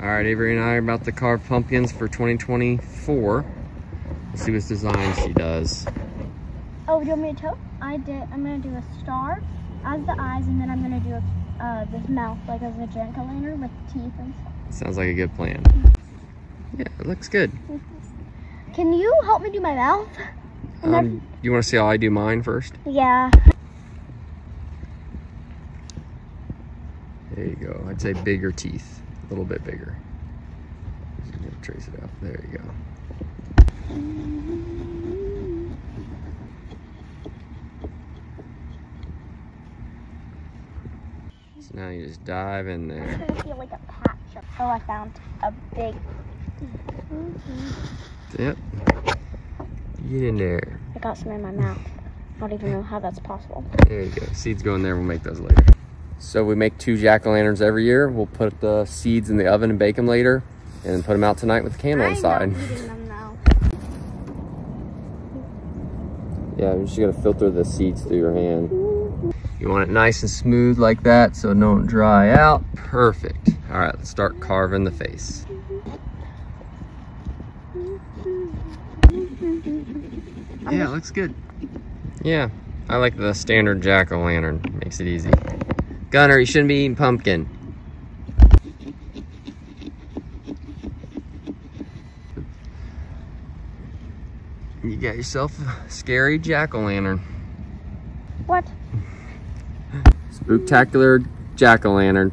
All right, Avery and I are about to carve pumpkins for 2024. Let's see what design she does. Oh, do you want me to tell? I did. I'm gonna do a star as the eyes, and then I'm gonna do a, uh, this mouth like as a jack o' lantern with teeth and stuff. Sounds like a good plan. Yeah, it looks good. Can you help me do my mouth? And Um, you want to see how I do mine first? yeah. There you go. I'd say bigger teeth, a little bit bigger. Just gonna trace it out. There you go. So now you just dive in It's there. gonna feel like a patch. Oh, I found a big. Yep. Get in there. I got some in my mouth. I don't even know how that's possible. There you go. Seeds go in there. We'll make those later. So we make two jack-o'-lanterns every year. We'll put the seeds in the oven and bake them later, and put them out tonight with the candle inside. I'm them. Yeah, you're just gotta filter the seeds through your hand. You want it nice and smooth like that so it don't dry out. Perfect. All right, let's start carving the face. Yeah, it looks good. Yeah, I like the standard jack-o'-lantern. Makes it easy. Gunner, you shouldn't be eating pumpkin. You got yourself a scary jack-o'-lantern. What? Spooktacular jack-o'-lantern.